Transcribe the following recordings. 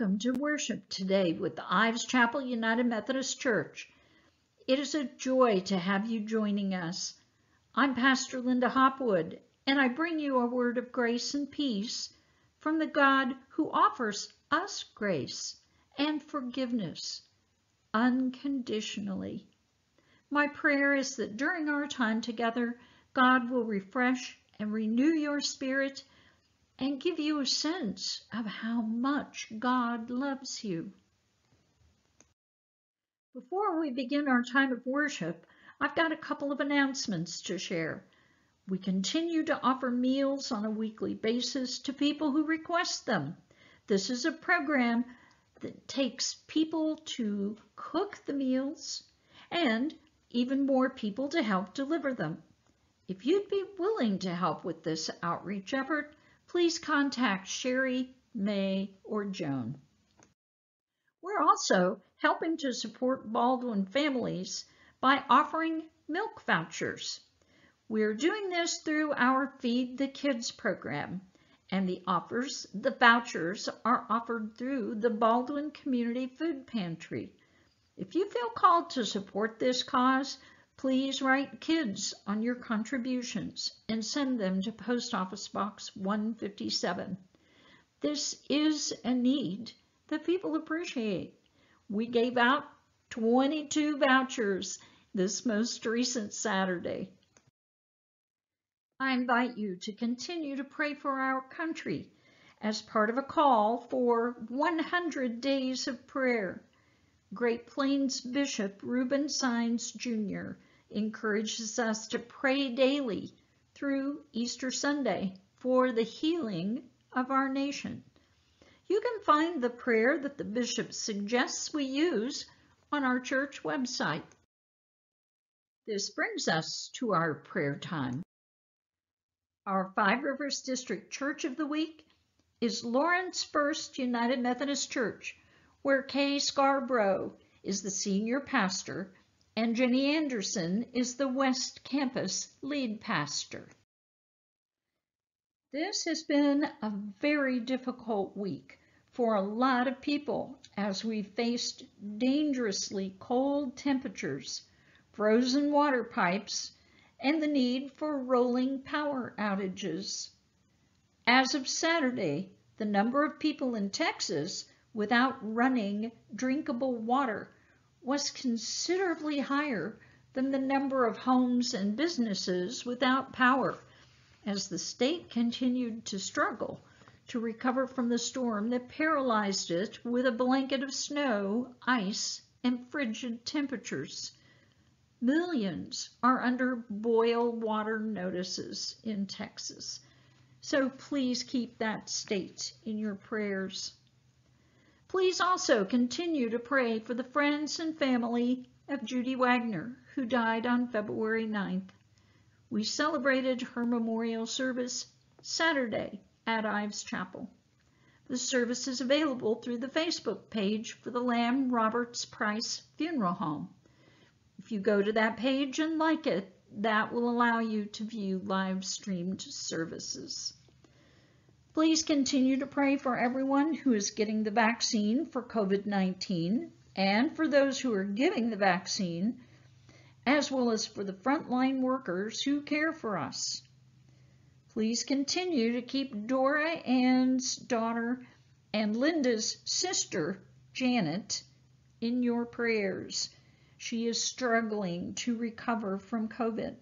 welcome to worship today with the Ives Chapel United Methodist Church. It is a joy to have you joining us. I'm Pastor Linda Hopwood, and I bring you a word of grace and peace from the God who offers us grace and forgiveness unconditionally. My prayer is that during our time together, God will refresh and renew your spirit and give you a sense of how much God loves you. Before we begin our time of worship, I've got a couple of announcements to share. We continue to offer meals on a weekly basis to people who request them. This is a program that takes people to cook the meals and even more people to help deliver them. If you'd be willing to help with this outreach effort, please contact Sherry, May, or Joan. We're also helping to support Baldwin families by offering milk vouchers. We're doing this through our Feed the Kids program, and the offers, the vouchers, are offered through the Baldwin Community Food Pantry. If you feel called to support this cause, Please write kids on your contributions and send them to Post Office Box 157. This is a need that people appreciate. We gave out 22 vouchers this most recent Saturday. I invite you to continue to pray for our country as part of a call for 100 days of prayer. Great Plains Bishop Ruben Saenz Jr encourages us to pray daily through Easter Sunday for the healing of our nation. You can find the prayer that the bishop suggests we use on our church website. This brings us to our prayer time. Our Five Rivers District Church of the Week is Lawrence First United Methodist Church, where Kay Scarborough is the senior pastor and Jenny Anderson is the West Campus lead pastor. This has been a very difficult week for a lot of people as we faced dangerously cold temperatures, frozen water pipes, and the need for rolling power outages. As of Saturday, the number of people in Texas without running drinkable water was considerably higher than the number of homes and businesses without power as the state continued to struggle to recover from the storm that paralyzed it with a blanket of snow, ice, and frigid temperatures. Millions are under boil water notices in Texas. So please keep that state in your prayers. Please also continue to pray for the friends and family of Judy Wagner, who died on February 9th. We celebrated her memorial service Saturday at Ives Chapel. The service is available through the Facebook page for the Lamb Roberts Price Funeral Home. If you go to that page and like it, that will allow you to view live streamed services. Please continue to pray for everyone who is getting the vaccine for COVID-19 and for those who are giving the vaccine, as well as for the frontline workers who care for us. Please continue to keep Dora Ann's daughter and Linda's sister, Janet, in your prayers. She is struggling to recover from COVID.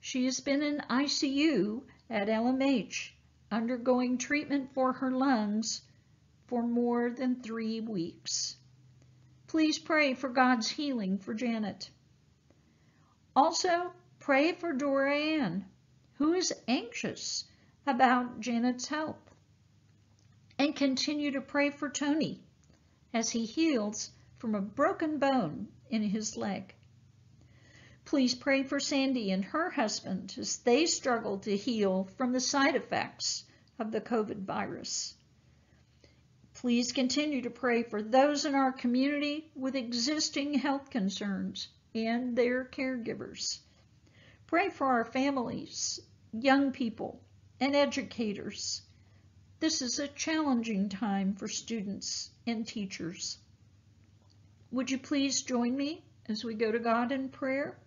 She has been in ICU at LMH undergoing treatment for her lungs for more than three weeks. Please pray for God's healing for Janet. Also, pray for Dora Ann, who is anxious about Janet's health. And continue to pray for Tony as he heals from a broken bone in his leg. Please pray for Sandy and her husband as they struggle to heal from the side effects of the COVID virus. Please continue to pray for those in our community with existing health concerns and their caregivers. Pray for our families, young people, and educators. This is a challenging time for students and teachers. Would you please join me as we go to God in prayer?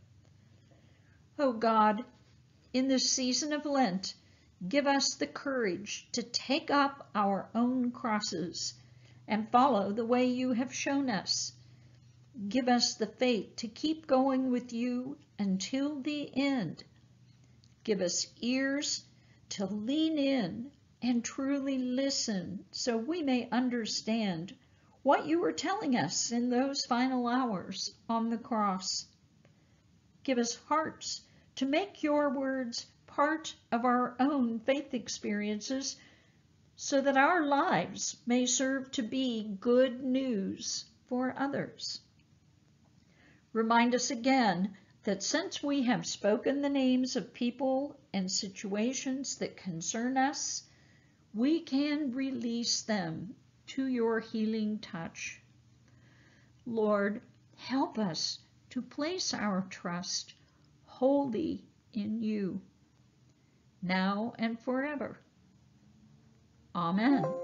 Oh God, in this season of Lent, give us the courage to take up our own crosses and follow the way you have shown us. Give us the faith to keep going with you until the end. Give us ears to lean in and truly listen so we may understand what you were telling us in those final hours on the cross. Give us hearts to make your words part of our own faith experiences so that our lives may serve to be good news for others. Remind us again that since we have spoken the names of people and situations that concern us, we can release them to your healing touch. Lord, help us to place our trust wholly in you, now and forever. Amen.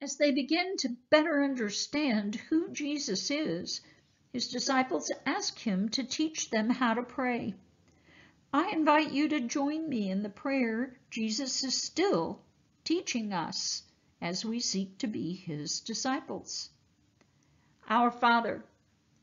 As they begin to better understand who Jesus is, his disciples ask him to teach them how to pray. I invite you to join me in the prayer Jesus is still teaching us as we seek to be his disciples. Our Father,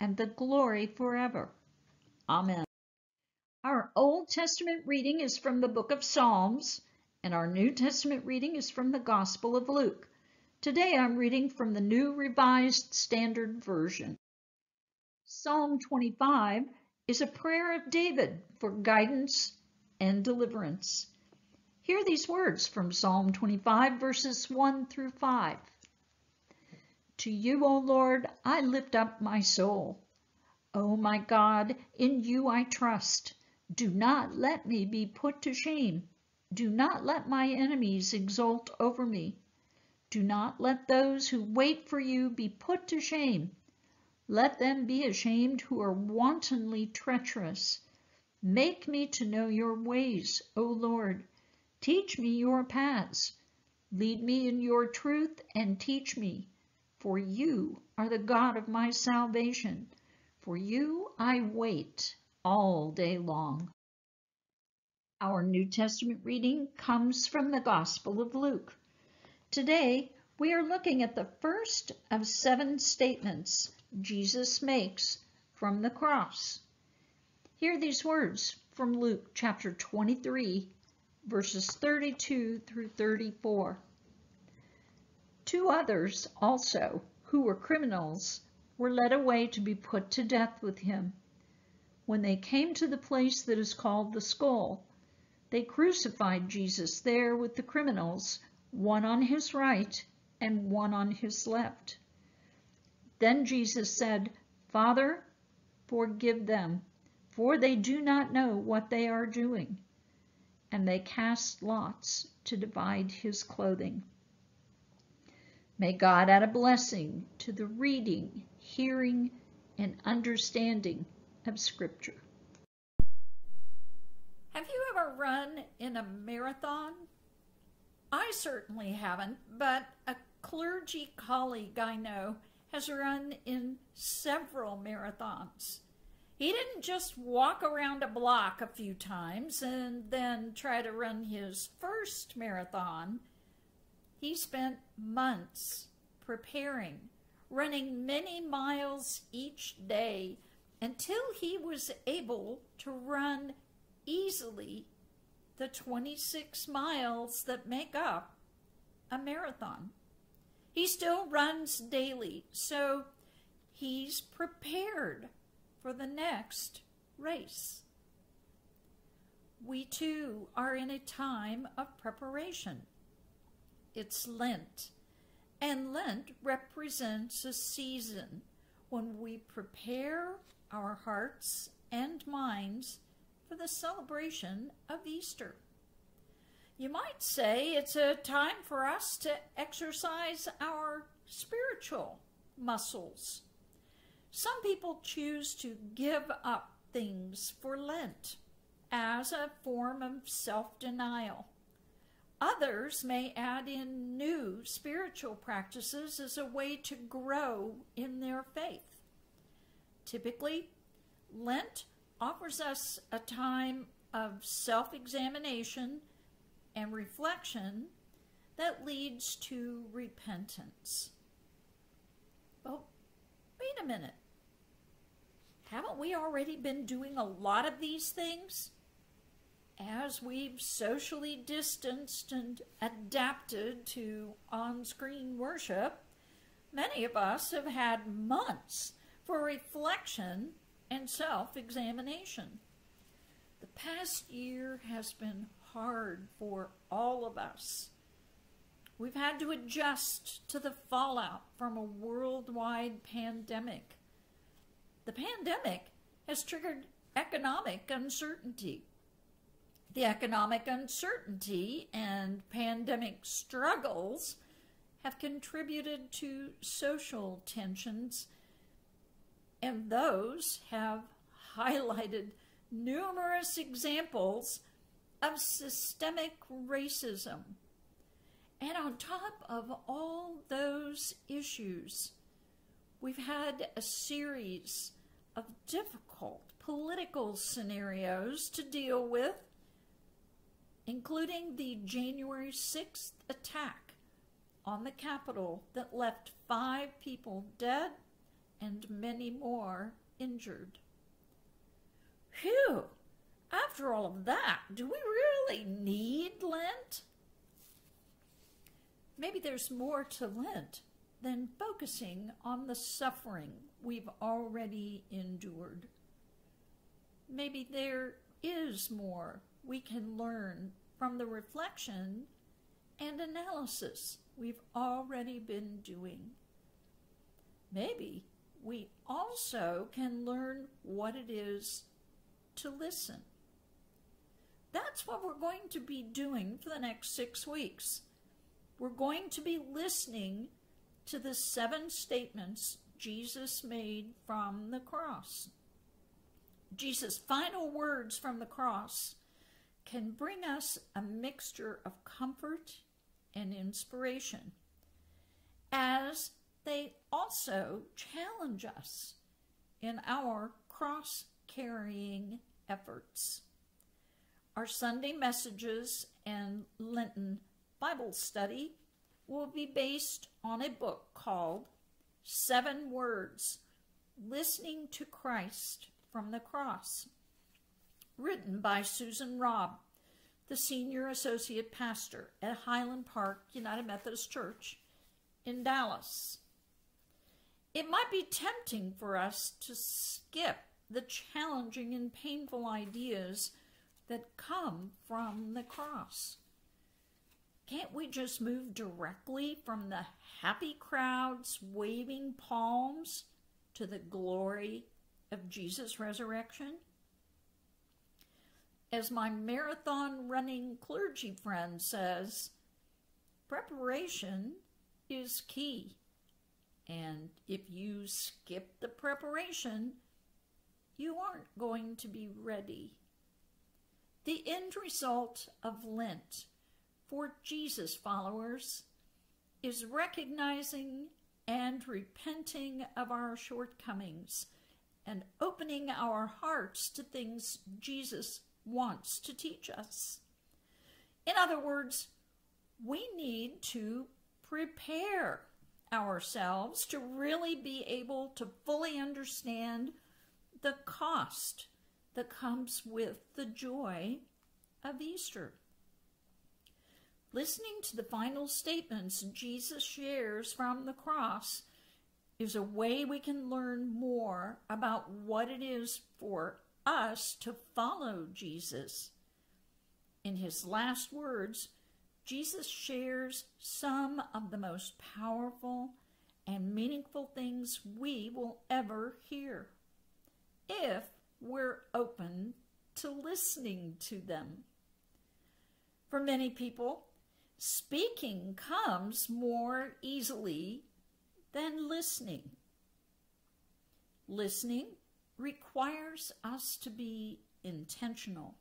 and the glory forever. Amen. Our Old Testament reading is from the book of Psalms, and our New Testament reading is from the Gospel of Luke. Today I'm reading from the New Revised Standard Version. Psalm 25 is a prayer of David for guidance and deliverance. Hear these words from Psalm 25, verses 1 through 5. To you, O Lord, I lift up my soul. O my God, in you I trust. Do not let me be put to shame. Do not let my enemies exult over me. Do not let those who wait for you be put to shame. Let them be ashamed who are wantonly treacherous. Make me to know your ways, O Lord. Teach me your paths. Lead me in your truth and teach me. For you are the God of my salvation. For you I wait all day long. Our New Testament reading comes from the Gospel of Luke. Today, we are looking at the first of seven statements Jesus makes from the cross. Hear these words from Luke chapter 23, verses 32 through 34. Two others also, who were criminals, were led away to be put to death with him. When they came to the place that is called the skull, they crucified Jesus there with the criminals, one on his right and one on his left. Then Jesus said, Father, forgive them, for they do not know what they are doing. And they cast lots to divide his clothing. May God add a blessing to the reading, hearing, and understanding of Scripture. Have you ever run in a marathon? I certainly haven't, but a clergy colleague I know has run in several marathons. He didn't just walk around a block a few times and then try to run his first marathon. He spent months preparing, running many miles each day until he was able to run easily the 26 miles that make up a marathon. He still runs daily, so he's prepared for the next race. We too are in a time of preparation. It's Lent. And Lent represents a season when we prepare our hearts and minds for the celebration of Easter. You might say it's a time for us to exercise our spiritual muscles. Some people choose to give up things for Lent as a form of self denial. Others may add in new spiritual practices as a way to grow in their faith. Typically, Lent offers us a time of self examination and reflection that leads to repentance. But wait a minute. Haven't we already been doing a lot of these things? As we've socially distanced and adapted to on screen worship, many of us have had months for reflection and self examination. The past year has been hard for all of us. We've had to adjust to the fallout from a worldwide pandemic. The pandemic has triggered economic uncertainty the economic uncertainty and pandemic struggles have contributed to social tensions, and those have highlighted numerous examples of systemic racism. And on top of all those issues, we've had a series of difficult political scenarios to deal with including the January 6th attack on the Capitol that left five people dead and many more injured. Phew! After all of that, do we really need Lent? Maybe there's more to Lent than focusing on the suffering we've already endured. Maybe there is more we can learn from the reflection and analysis we've already been doing. Maybe we also can learn what it is to listen. That's what we're going to be doing for the next six weeks. We're going to be listening to the seven statements Jesus made from the cross. Jesus' final words from the cross can bring us a mixture of comfort and inspiration, as they also challenge us in our cross carrying efforts. Our Sunday messages and Lenten Bible study will be based on a book called Seven Words Listening to Christ from the Cross written by Susan Robb, the senior associate pastor at Highland Park United Methodist Church in Dallas. It might be tempting for us to skip the challenging and painful ideas that come from the cross. Can't we just move directly from the happy crowds waving palms to the glory of Jesus' resurrection? As my marathon running clergy friend says, preparation is key. And if you skip the preparation, you aren't going to be ready. The end result of Lent for Jesus followers is recognizing and repenting of our shortcomings and opening our hearts to things Jesus wants to teach us. In other words, we need to prepare ourselves to really be able to fully understand the cost that comes with the joy of Easter. Listening to the final statements Jesus shares from the cross is a way we can learn more about what it is for us to follow Jesus. In his last words, Jesus shares some of the most powerful and meaningful things we will ever hear if we're open to listening to them. For many people, speaking comes more easily than listening. Listening requires us to be intentional.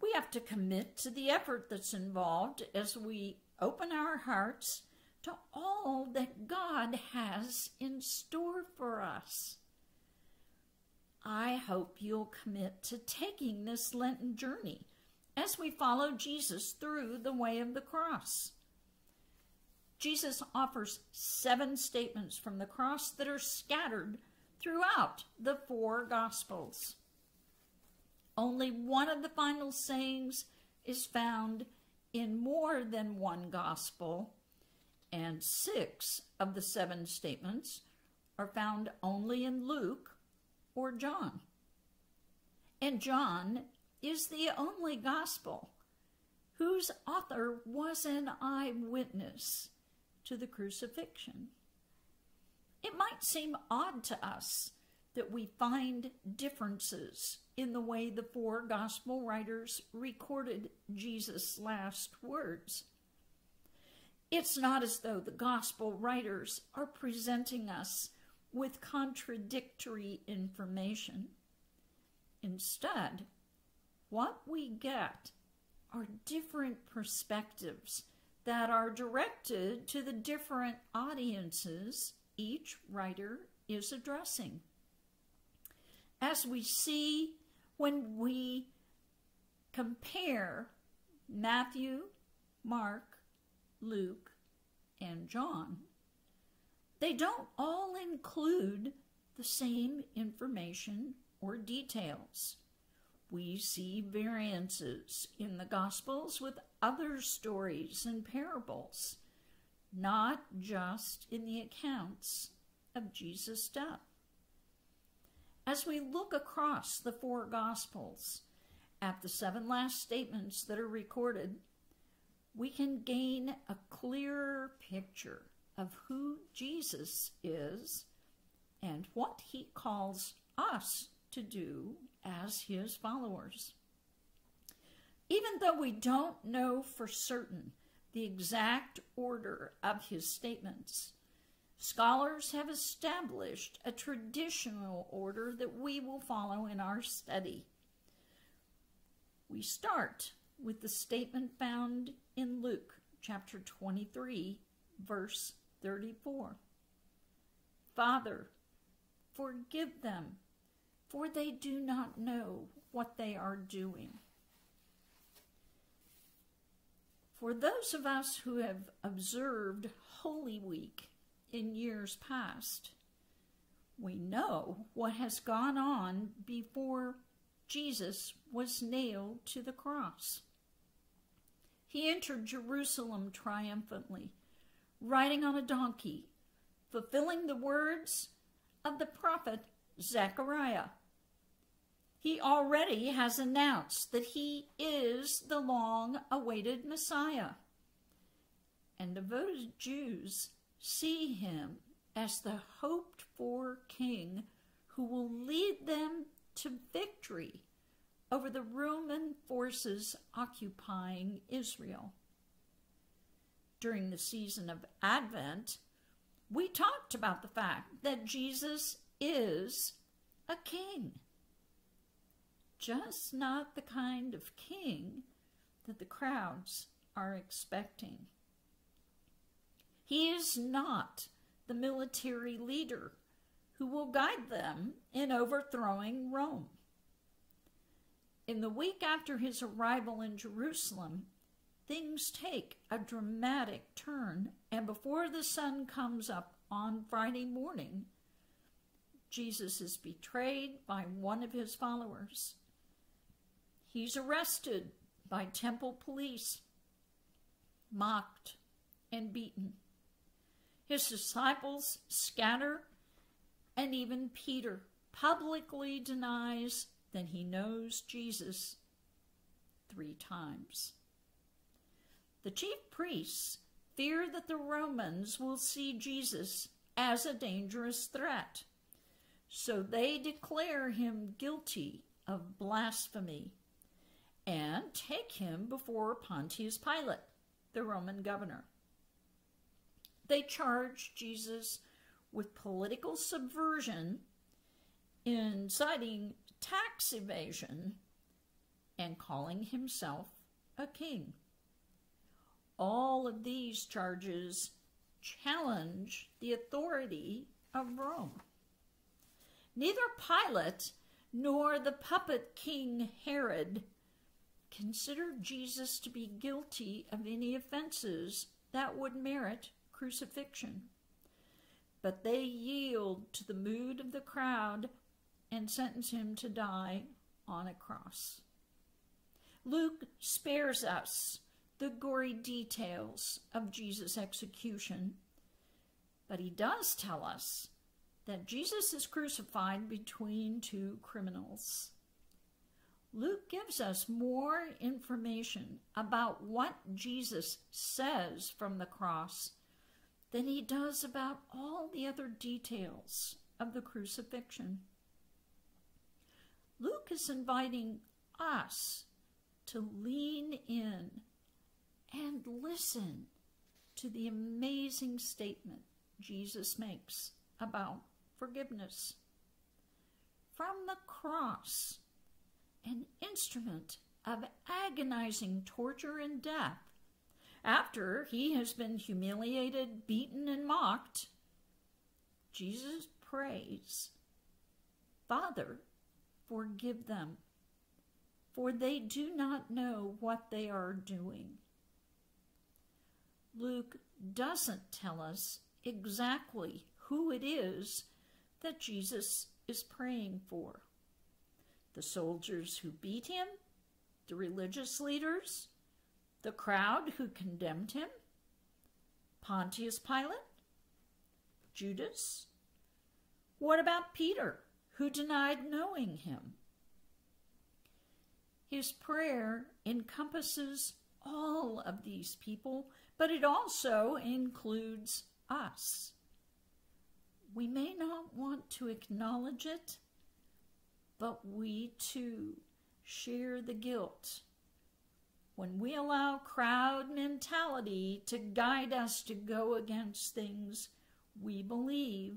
We have to commit to the effort that's involved as we open our hearts to all that God has in store for us. I hope you'll commit to taking this Lenten journey as we follow Jesus through the way of the cross. Jesus offers seven statements from the cross that are scattered throughout the four Gospels. Only one of the final sayings is found in more than one Gospel, and six of the seven statements are found only in Luke or John. And John is the only Gospel whose author was an eyewitness to the crucifixion. It might seem odd to us that we find differences in the way the four gospel writers recorded Jesus' last words. It's not as though the gospel writers are presenting us with contradictory information. Instead, what we get are different perspectives that are directed to the different audiences each writer is addressing. As we see when we compare Matthew, Mark, Luke, and John, they don't all include the same information or details. We see variances in the Gospels with other stories and parables not just in the accounts of Jesus' death. As we look across the four Gospels at the seven last statements that are recorded, we can gain a clearer picture of who Jesus is and what he calls us to do as his followers. Even though we don't know for certain the exact order of his statements. Scholars have established a traditional order that we will follow in our study. We start with the statement found in Luke chapter 23, verse 34. Father, forgive them, for they do not know what they are doing. For those of us who have observed Holy Week in years past, we know what has gone on before Jesus was nailed to the cross. He entered Jerusalem triumphantly, riding on a donkey, fulfilling the words of the prophet Zechariah he already has announced that he is the long awaited Messiah. And devoted Jews see him as the hoped for king who will lead them to victory over the Roman forces occupying Israel. During the season of Advent, we talked about the fact that Jesus is a king just not the kind of king that the crowds are expecting. He is not the military leader who will guide them in overthrowing Rome. In the week after his arrival in Jerusalem, things take a dramatic turn, and before the sun comes up on Friday morning, Jesus is betrayed by one of his followers. He's arrested by temple police, mocked, and beaten. His disciples scatter, and even Peter publicly denies that he knows Jesus three times. The chief priests fear that the Romans will see Jesus as a dangerous threat, so they declare him guilty of blasphemy and take him before Pontius Pilate, the Roman governor. They charge Jesus with political subversion, inciting tax evasion, and calling himself a king. All of these charges challenge the authority of Rome. Neither Pilate nor the puppet king Herod considered Jesus to be guilty of any offenses that would merit crucifixion. But they yield to the mood of the crowd and sentence him to die on a cross. Luke spares us the gory details of Jesus' execution, but he does tell us that Jesus is crucified between two criminals. Luke gives us more information about what Jesus says from the cross than he does about all the other details of the crucifixion. Luke is inviting us to lean in and listen to the amazing statement Jesus makes about forgiveness. From the cross, an instrument of agonizing torture and death, after he has been humiliated, beaten, and mocked, Jesus prays, Father, forgive them, for they do not know what they are doing. Luke doesn't tell us exactly who it is that Jesus is praying for. The soldiers who beat him, the religious leaders, the crowd who condemned him, Pontius Pilate, Judas. What about Peter, who denied knowing him? His prayer encompasses all of these people but it also includes us. We may not want to acknowledge it, but we too share the guilt. When we allow crowd mentality to guide us to go against things we believe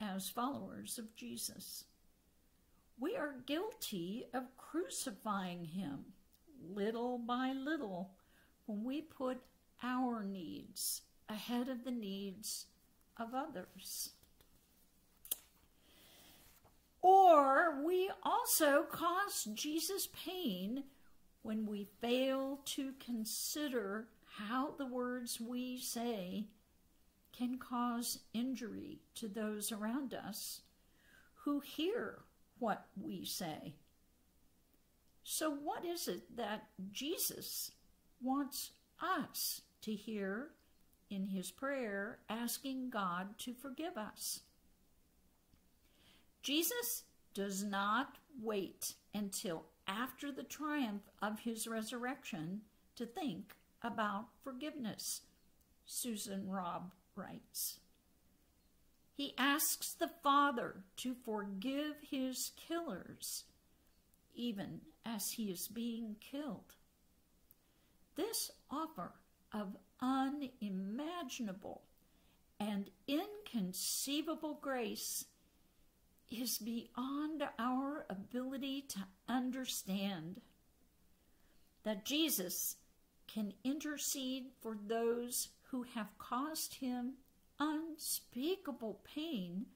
as followers of Jesus, we are guilty of crucifying him little by little when we put our needs ahead of the needs of others. Or we also cause Jesus pain when we fail to consider how the words we say can cause injury to those around us who hear what we say. So, what is it that Jesus wants us to hear in his prayer asking God to forgive us. Jesus does not wait until after the triumph of his resurrection to think about forgiveness, Susan Robb writes. He asks the Father to forgive his killers, even as he is being killed. This offer of unimaginable and inconceivable grace is beyond our ability to understand. That Jesus can intercede for those who have caused him unspeakable pain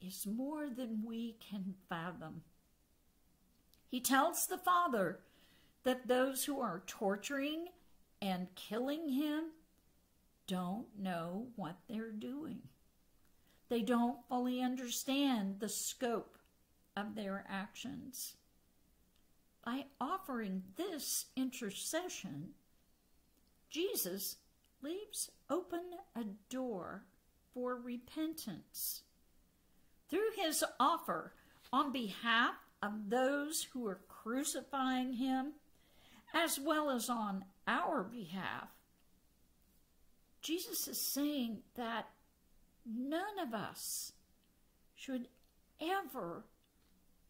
is more than we can fathom. He tells the Father that those who are torturing and killing him don't know what they're doing. They don't fully understand the scope of their actions. By offering this intercession, Jesus leaves open a door for repentance. Through his offer on behalf of those who are crucifying him as well as on our behalf. Jesus is saying that none of us should ever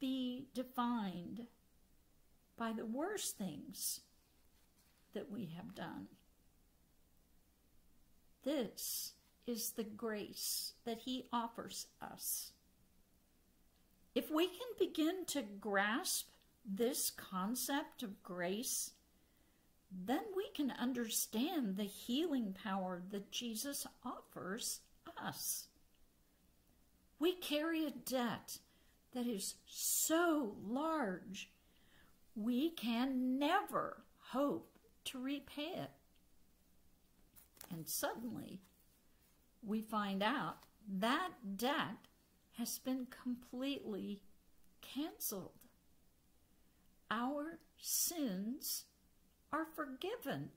be defined by the worst things that we have done. This is the grace that he offers us. If we can begin to grasp this concept of grace, then we can understand the healing power that Jesus offers us. We carry a debt that is so large, we can never hope to repay it. And suddenly, we find out that debt has been completely canceled. Our sins are forgiven,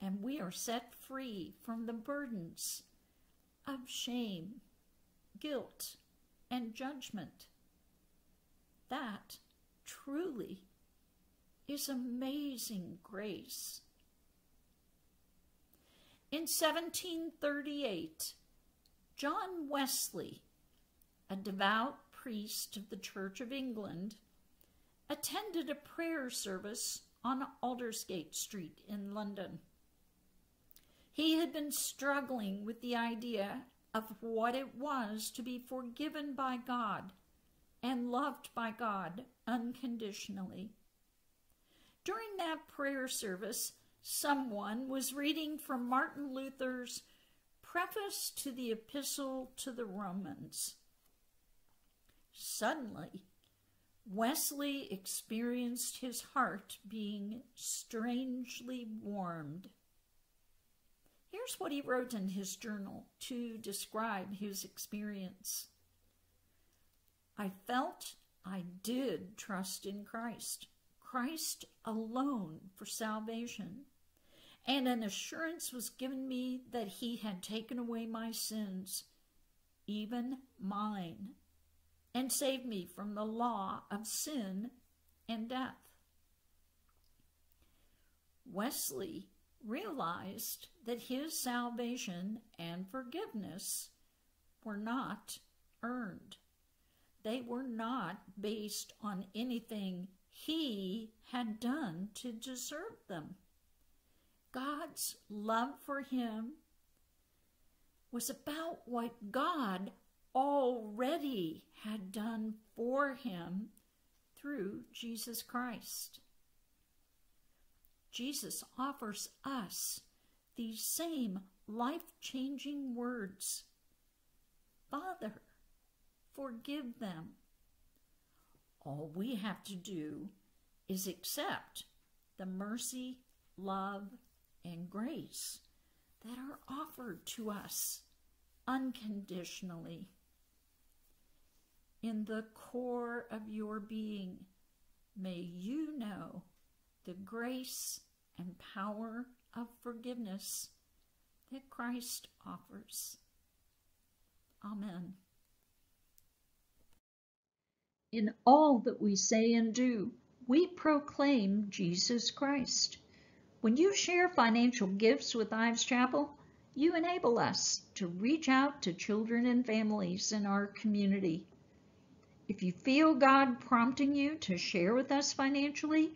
and we are set free from the burdens of shame, guilt, and judgment. That truly is amazing grace. In 1738, John Wesley, a devout priest of the Church of England, attended a prayer service on Aldersgate Street in London. He had been struggling with the idea of what it was to be forgiven by God and loved by God unconditionally. During that prayer service, someone was reading from Martin Luther's Preface to the Epistle to the Romans. Suddenly, Wesley experienced his heart being strangely warmed. Here's what he wrote in his journal to describe his experience. I felt I did trust in Christ, Christ alone for salvation, and an assurance was given me that he had taken away my sins, even mine and saved me from the law of sin and death. Wesley realized that his salvation and forgiveness were not earned. They were not based on anything he had done to deserve them. God's love for him was about what God already had done for him through Jesus Christ. Jesus offers us these same life changing words Father, forgive them. All we have to do is accept the mercy, love, and grace that are offered to us unconditionally in the core of your being, may you know the grace and power of forgiveness that Christ offers. Amen. In all that we say and do, we proclaim Jesus Christ. When you share financial gifts with Ives Chapel, you enable us to reach out to children and families in our community. If you feel God prompting you to share with us financially,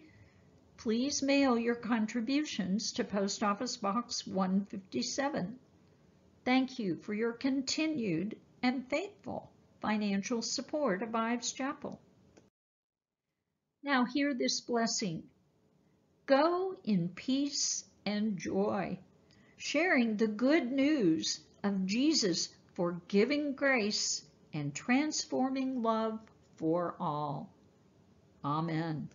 please mail your contributions to Post Office Box 157. Thank you for your continued and faithful financial support of Ives Chapel. Now hear this blessing. Go in peace and joy, sharing the good news of Jesus' forgiving grace and transforming love for all. Amen.